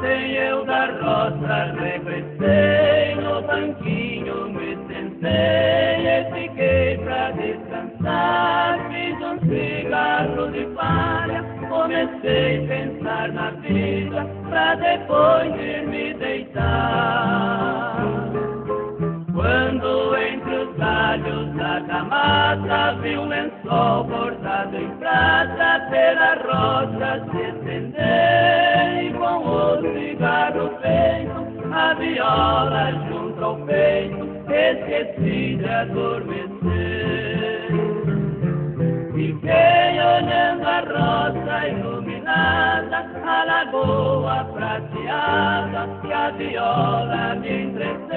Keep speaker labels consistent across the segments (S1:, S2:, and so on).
S1: ontem eu da roça regressei no banquinho, me sentei e fiquei pra descansar. Fiz um cigarro de palha, comecei a pensar na vida, pra depois ir me deitar. Quando entre os galhos da camada vi um lençol bordado em prata pela rosa a viola junto ao peito esqueci de adormecer. Fiquei olhando a rosa iluminada, a lagoa prateada e a viola me entreteu.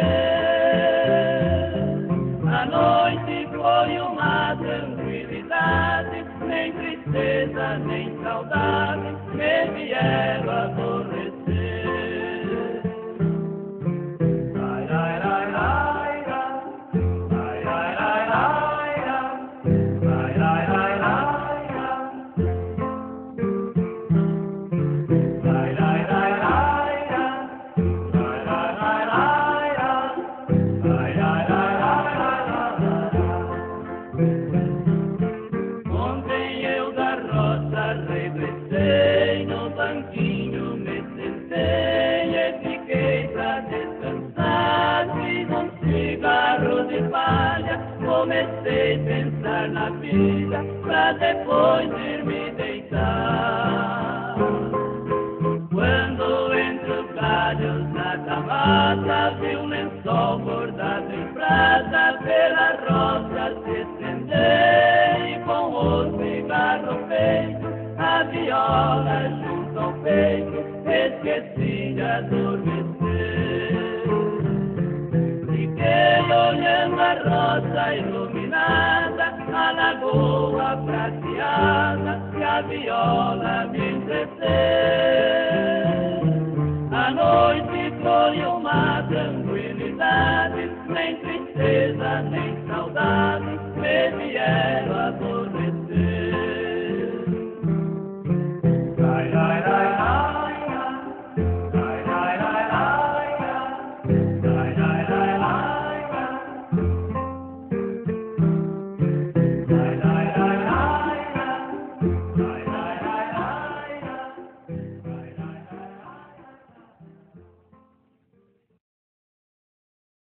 S1: A noite foi uma tranquilidade, nem tristeza, nem saudade, me vieram comecei a pensar na vida pra depois ir me deitar. Quando entre os galhos da camada vi um lençol bordado em prata pela rosa se estender e com o cigarro feito a viola junto ao peito esqueci de adormecer. rosa iluminada, a lagoa prateada que a viola me entreteu. A noite foi uma tranquilidade,